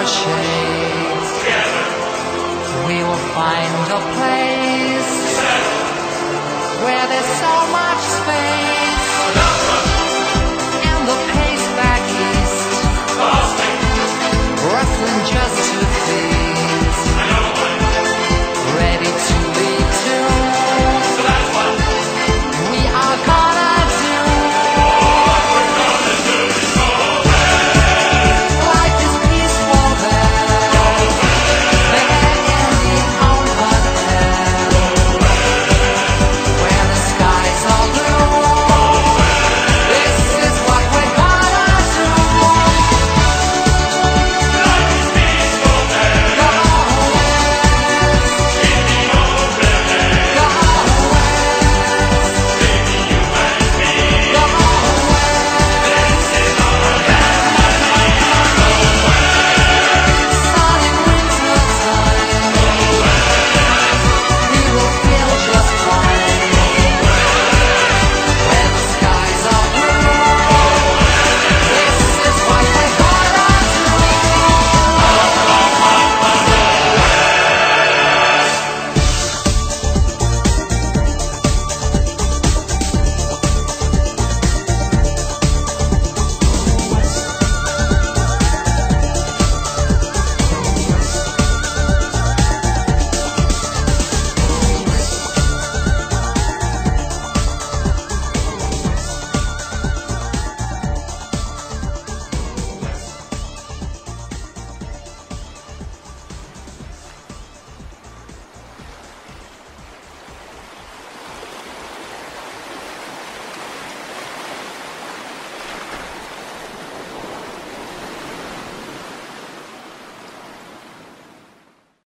our shades. Together. We will find a place where there's so much space.